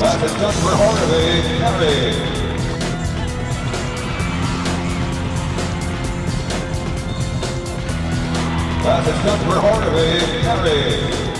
That is done for Harvey. carry. That is done for Harvey. carry.